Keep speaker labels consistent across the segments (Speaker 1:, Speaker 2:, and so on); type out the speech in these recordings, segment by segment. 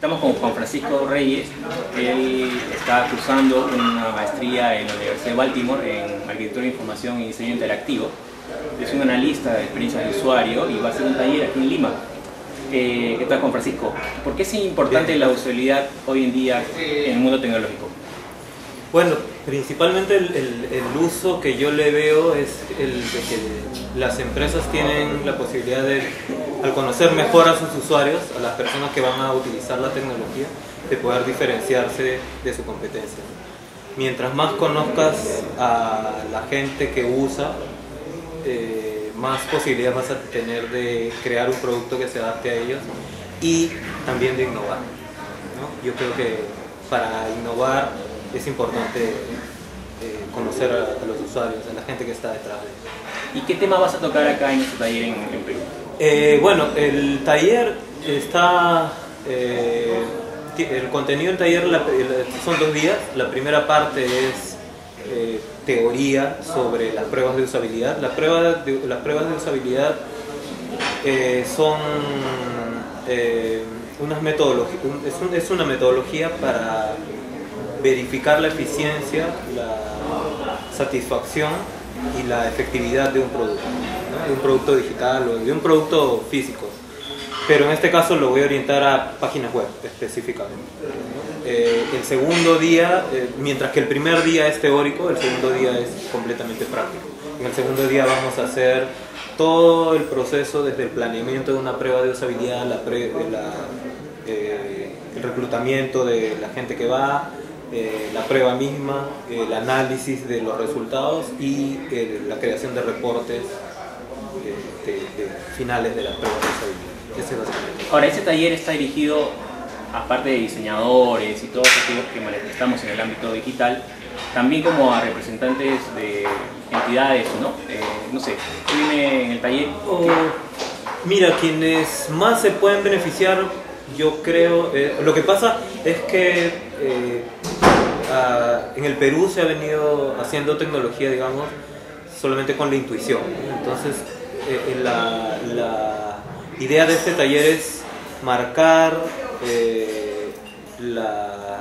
Speaker 1: Estamos con Juan Francisco Reyes, él está cursando una maestría en la Universidad de Baltimore en Arquitectura de Información y Diseño Interactivo. Es un analista de experiencias de usuario y va a hacer un taller aquí en Lima. Eh, ¿Qué tal Juan Francisco? ¿Por qué es importante la usabilidad hoy en día en el mundo tecnológico?
Speaker 2: Bueno, principalmente el, el, uso que yo le veo es el de que las empresas tienen la posibilidad de, al conocer mejor a sus usuarios, a las personas que van a utilizar la tecnología, de poder diferenciarse de su competencia. Mientras más conozcas a la gente que usa, eh, más posibilidades vas a tener de crear un producto que se adapte a ellos y también de innovar. ¿no? Yo creo que para innovar es importante eh, conocer a, los usuarios, a la gente que está detrás de
Speaker 1: ¿Y qué tema vas a tocar acá en este taller en, Perú?
Speaker 2: Eh, bueno, el taller está... Eh, el contenido del taller son dos días. La primera parte es teoría sobre las pruebas de usabilidad. Las pruebas de, las pruebas de usabilidad son unas metodologías, es una metodología para verificar la eficiencia, la satisfacción y la efectividad de un producto, de un producto digital o de un producto físico. Pero en este caso lo voy a orientar a páginas web específicamente. Eh, el segundo día, eh, mientras que el primer día es teórico, el segundo día es completamente práctico. En el segundo día vamos a hacer todo el proceso desde el planeamiento de una prueba de usabilidad, la eh, el reclutamiento de la gente que va, eh, la prueba misma, el análisis de los resultados y eh, la creación de reportes eh, finales de la prueba de Ese
Speaker 1: Ahora, ese taller está dirigido, aparte de diseñadores y todos aquellos que manifestamos en el ámbito digital, también como a representantes de entidades, ¿no? no sé, viene en el taller?
Speaker 2: mira, quienes más se pueden beneficiar yo creo, lo que pasa es que en el Perú se ha venido haciendo tecnología, digamos, solamente con la intuición. Entonces, eh, la, idea de este taller es marcar, eh, la,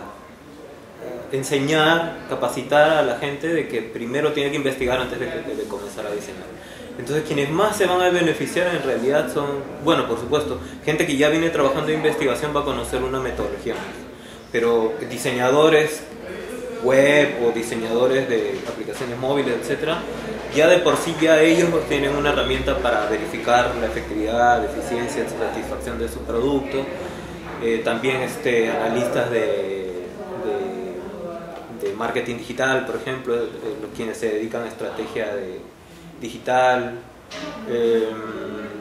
Speaker 2: enseñar, capacitar a la gente de que primero tiene que investigar antes de, de comenzar a diseñar. Entonces quienes más se van a beneficiar en realidad son, bueno, por supuesto, gente que ya viene trabajando en investigación va a conocer una metodología, pero diseñadores web o diseñadores de aplicaciones móviles, etcétera, ya de por sí ya ellos tienen una herramienta para verificar la efectividad, eficiencia, satisfacción de su producto. Eh, también este, analistas de, de, marketing digital, por ejemplo, eh, los quienes se dedican a estrategia de, digital, eh,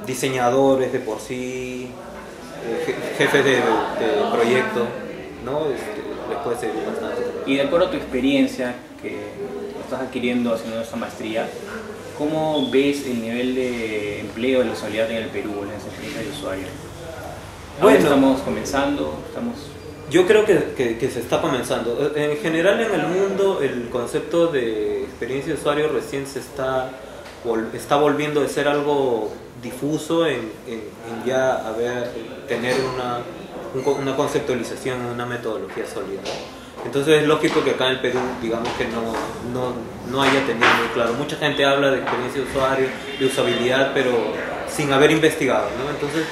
Speaker 2: diseñadores de por sí, jefes de, proyecto, ¿no? Este, les puede servir bastante.
Speaker 1: Y de acuerdo a tu experiencia que estás adquiriendo haciendo esta maestría, ¿cómo ves el nivel de empleo de la usabilidad en el Perú, en esa experiencia de usuario? Bueno, estamos comenzando, estamos...
Speaker 2: Yo creo que, que, se está comenzando. En general en el mundo el concepto de experiencia de usuario recién se está, está volviendo a ser algo difuso en, en, ya haber, tener una, una conceptualización, una metodología sólida. Entonces es lógico que acá en el Perú, digamos que no, no, no haya tenido muy claro. Mucha gente habla de experiencia de usuario, de usabilidad, pero sin haber investigado. ¿no? Entonces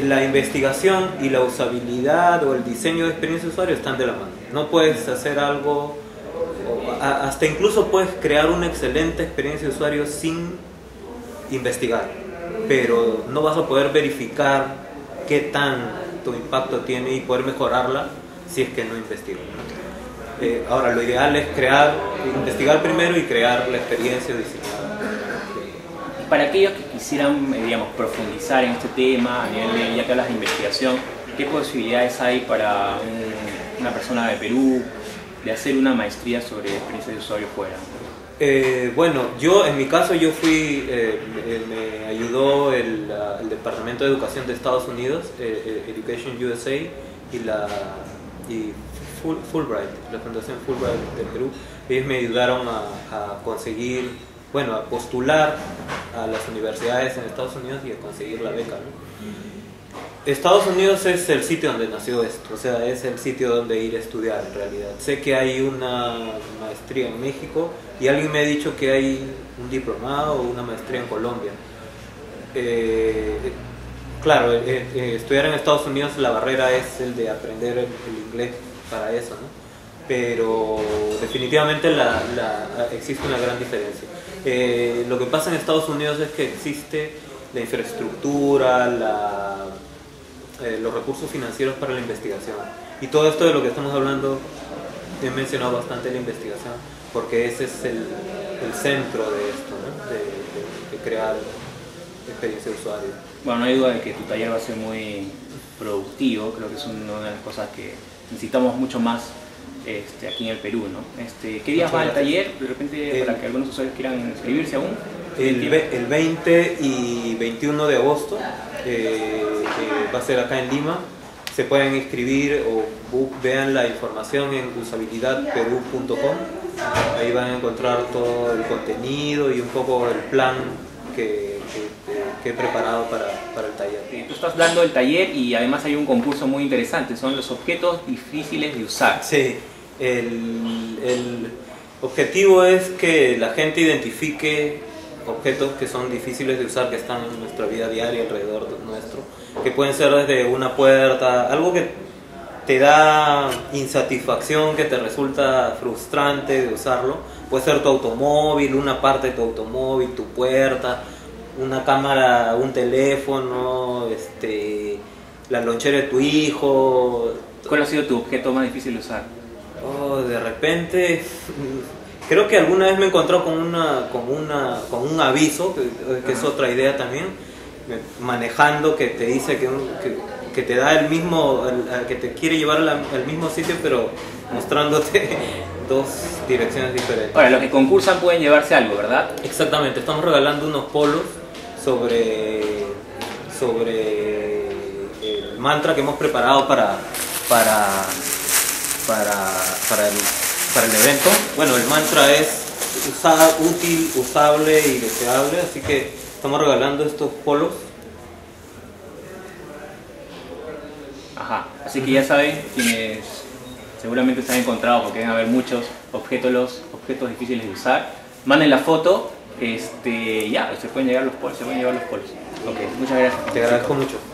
Speaker 2: la investigación y la usabilidad o el diseño de experiencia de usuario están de la mano. No puedes hacer algo, hasta incluso puedes crear una excelente experiencia de usuario sin investigar, pero no vas a poder verificar qué tanto impacto tiene y poder mejorarla si es que no investigo. Eh, ahora, lo ideal es crear, investigar primero y crear la experiencia diseñada.
Speaker 1: Para aquellos que quisieran, eh, digamos, profundizar en este tema, a nivel de, ya que hablas investigación, ¿qué posibilidades hay para una persona de Perú de hacer una maestría sobre experiencia de usuario fuera?
Speaker 2: Eh, bueno, yo en mi caso yo fui, me ayudó el, Departamento de Educación de Estados Unidos, Education USA, y la y Fulbright, la Fundación Fulbright de Perú, ellos me ayudaron a, conseguir, bueno, a postular a las universidades en Estados Unidos y a conseguir la beca. Estados Unidos es el sitio donde nació esto, o sea, es el sitio donde ir a estudiar en realidad. Sé que hay una maestría en México y alguien me ha dicho que hay un diplomado o una maestría en Colombia. Eh, claro, eh, eh, estudiar en Estados Unidos la barrera es el de aprender el, inglés para eso, ¿no? Pero definitivamente la, la- existe una gran diferencia. Eh, lo que pasa en Estados Unidos es que existe la infraestructura, la, eh, los recursos financieros para la investigación. Y todo esto de lo que estamos hablando, he mencionado bastante la investigación, porque ese es el, el centro de esto, ¿no? de, de- de crear experiencia de usuario.
Speaker 1: Bueno, no hay duda de que tu taller va a ser muy productivo, creo que es una de las cosas que necesitamos mucho más este, aquí en el Perú, ¿no? Este, ¿Qué días va el taller? De repente,
Speaker 2: El-
Speaker 1: para que algunos usuarios quieran inscribirse aún.
Speaker 2: El, el 20 y 21 de agosto eh, eh, va a ser acá en Lima. Se pueden inscribir o vean la información en usabilidadperú.com. Ahí van a encontrar todo el contenido y un poco el plan que, que- que he preparado para, para el taller.
Speaker 1: Tú estás dando el taller y además hay un concurso muy interesante, son los objetos difíciles de usar.
Speaker 2: Sí, el, el objetivo es que la gente identifique objetos que son difíciles de usar, que están en nuestra vida diaria alrededor de nuestro, que pueden ser desde una puerta, algo que te da insatisfacción, que te resulta frustrante de usarlo. Puede ser tu automóvil, una parte de tu automóvil, tu puerta, una cámara, un teléfono, este, la lonchera de tu hijo,
Speaker 1: ¿Cuál ha sido tu objeto más difícil de usar?
Speaker 2: Oh, de repente, creo que alguna vez me he encontrado con una, con una, con un aviso, que, que es otra idea también, me- manejando que te dice que, un- que, que te da el mismo, el- al que te quiere llevar al, al mismo sitio, pero mostrándote dos direcciones diferentes.
Speaker 1: Ahora, los que concursan pueden llevarse algo, ¿verdad?
Speaker 2: Exactamente, estamos regalando unos polos sobre, sobre el mantra que hemos preparado para, para, para, para, el, para el evento. Bueno, el mantra es usar, útil, usable y deseable, así que estamos regalando estos polos.
Speaker 1: Ajá. Así que ya saben, quienes seguramente se han encontrado, porque deben haber muchos objetos, los objetos difíciles de usar, manden la foto, este, ya, se pueden llevar los polos, se pueden llevar los polos. Ok, muchas gracias.
Speaker 2: Te agradezco mucho.